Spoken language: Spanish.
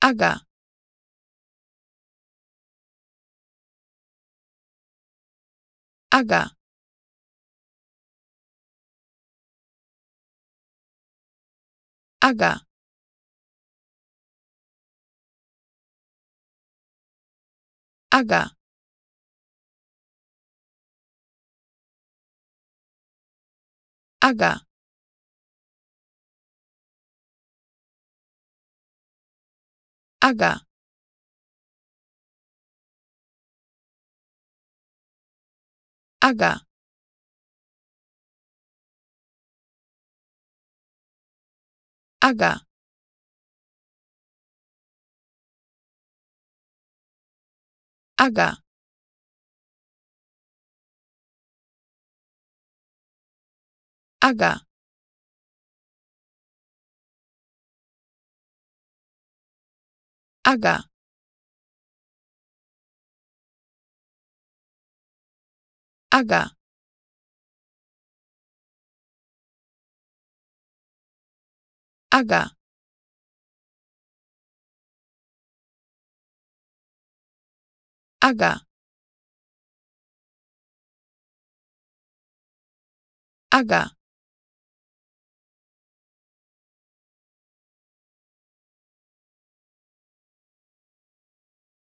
haga haga haga haga Ага. Ага. Ага. Ага. Ага. Aga. Aga. Aga. Aga. Aga.